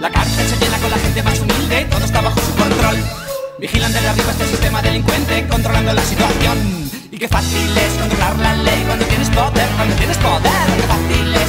La cárcel se llena con la gente más humilde, todo está bajo su control. Vigilan desde arriba este sistema delincuente, controlando la situación. Y qué fácil es controlar la ley cuando tienes poder, cuando tienes poder, qué fácil es